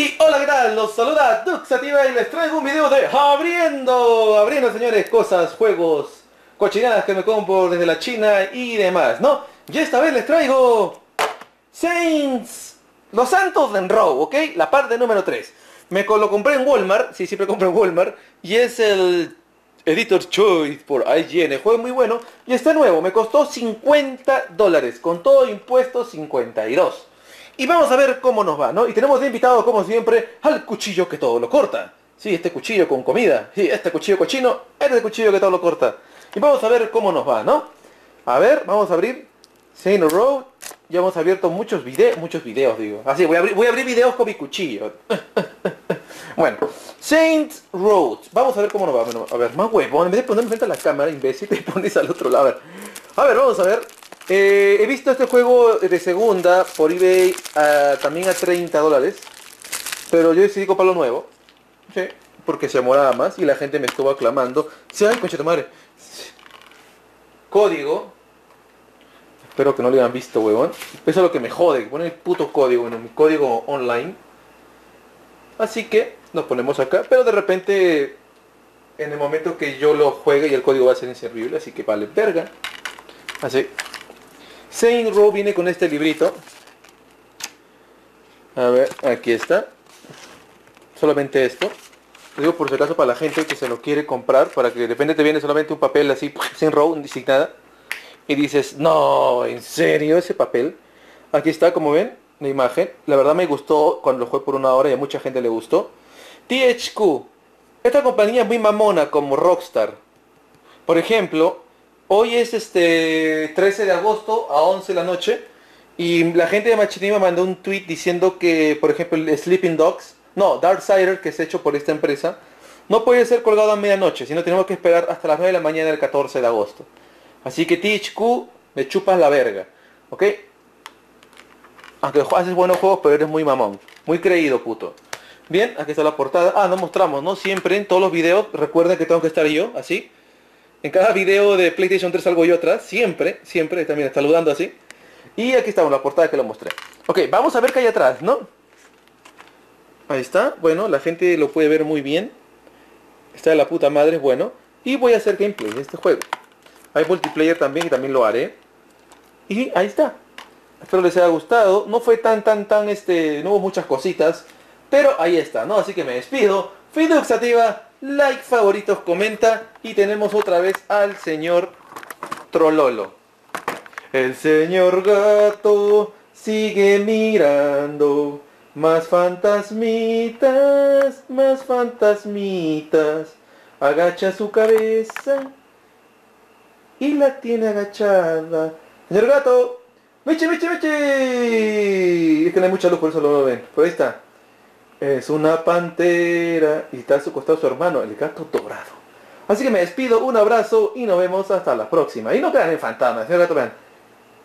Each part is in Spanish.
Y hola, ¿qué tal? Los saluda Duxativa y les traigo un video de abriendo, abriendo señores, cosas, juegos, cochinadas que me compro desde la China y demás, ¿no? Y esta vez les traigo Saints, Los Santos en Row, ¿ok? La parte número 3. Me lo compré en Walmart, sí, siempre compro en Walmart, y es el Editor's Choice por IGN, juego muy bueno, y está nuevo, me costó 50 dólares, con todo impuesto 52. Y vamos a ver cómo nos va, ¿no? Y tenemos de invitado, como siempre, al cuchillo que todo lo corta. Sí, este cuchillo con comida. Sí, este cuchillo cochino, este cuchillo que todo lo corta. Y vamos a ver cómo nos va, ¿no? A ver, vamos a abrir Saint Road. Ya hemos abierto muchos videos, muchos videos, digo. Así, voy a abrir, voy a abrir videos con mi cuchillo. bueno, Saint Road. Vamos a ver cómo nos va. Bueno, a ver, más huevón. En vez de ponerme frente a la cámara, imbécil, te pones al otro lado. A ver, a ver vamos a ver. Eh, he visto este juego de segunda por eBay ah, también a 30 dólares. Pero yo decidí comprarlo nuevo. Sí, porque se demoraba más y la gente me estuvo aclamando. Sí, ay, concha de madre. Código. Espero que no lo hayan visto, huevón. Eso es lo que me jode, que pone el puto código, bueno, mi código online. Así que nos ponemos acá, pero de repente en el momento que yo lo juegue y el código va a ser inservible, así que vale verga. Así. Saint Row viene con este librito. A ver, aquí está. Solamente esto. Lo digo por si acaso para la gente que se lo quiere comprar, para que de repente te viene solamente un papel así, Saint Row, sin nada. Y dices, no, ¿en serio ese papel? Aquí está, como ven, la imagen. La verdad me gustó cuando lo jugué por una hora y a mucha gente le gustó. THQ. Esta compañía es muy mamona como Rockstar. Por ejemplo, hoy es este 13 de agosto a 11 de la noche. Y la gente de Machinima mandó un tweet diciendo que, por ejemplo, el Sleeping Dogs, no, Darksider, que es hecho por esta empresa, no puede ser colgado a medianoche, sino tenemos que esperar hasta las 9 de la mañana del 14 de agosto. Así que THQ, me chupas la verga, ¿ok? Aunque haces buenos juegos, pero eres muy mamón. Muy creído, puto. Bien, aquí está la portada. Ah, no mostramos, ¿no? Siempre, en todos los videos, recuerden que tengo que estar yo, así. En cada video de PlayStation 3 salgo yo atrás, siempre, siempre, también saludando así. Y aquí estamos, la portada que lo mostré. Ok, vamos a ver qué hay atrás, ¿no? Ahí está, bueno, la gente lo puede ver muy bien. Está de la puta madre, bueno. Y voy a hacer gameplay de este juego. Hay multiplayer también y también lo haré. Y ahí está. Espero les haya gustado. No fue tan, tan, tan, este, no hubo muchas cositas. Pero ahí está, ¿no? Así que me despido. Feedback activa, like, favoritos, comenta. Y tenemos otra vez al señor Trololo. El señor gato sigue mirando. Más fantasmitas, más fantasmitas. Agacha su cabeza y la tiene agachada. Señor gato, Michi, Michi, Michi. Es que no hay mucha luz, por eso lo ven. Pero ahí está. Es una pantera y está a su costado su hermano, el gato dorado. Así que me despido, un abrazo y nos vemos hasta la próxima. Y no quedan en fantasmas, señor gato, vean.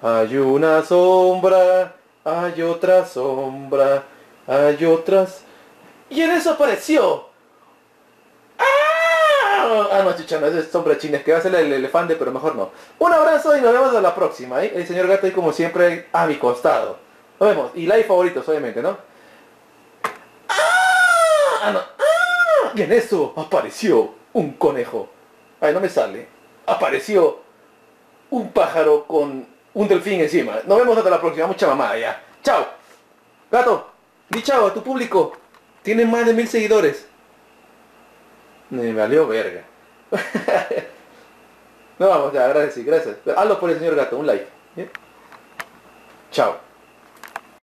Hay una sombra, hay otra sombra, hay otras... Y en eso apareció. ¡Ah! Ah, no, chucha, no, es sombra china, que va a ser el elefante, pero mejor no. Un abrazo y nos vemos hasta la próxima, ¿eh? El señor gato ahí como siempre a mi costado. Nos vemos. Y like favoritos, obviamente, ¿no? ¡Ah! Ah. Y en eso apareció un conejo. Ay, no me sale. Apareció un pájaro con un delfín encima. Nos vemos hasta la próxima. Mucha mamada ya. Chao. Gato, di chao a tu público. Tienes más de mil seguidores. Me valió verga. no vamos, ya, gracias, gracias. Hazlo por el señor gato, un like. Chao.